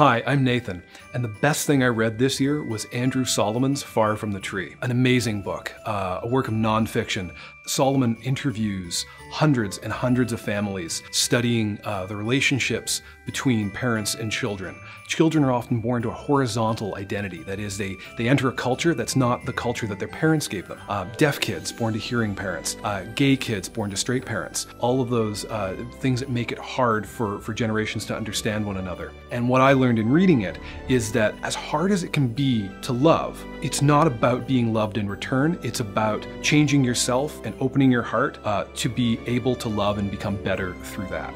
Hi, I'm Nathan, and the best thing I read this year was Andrew Solomon's Far from the Tree. An amazing book, uh, a work of nonfiction. Solomon interviews hundreds and hundreds of families studying uh, the relationships between parents and children. Children are often born to a horizontal identity. That is, they, they enter a culture that's not the culture that their parents gave them. Uh, deaf kids born to hearing parents, uh, gay kids born to straight parents. All of those uh, things that make it hard for, for generations to understand one another. And what I learned in reading it is that as hard as it can be to love, it's not about being loved in return. It's about changing yourself and opening your heart uh, to be able to love and become better through that.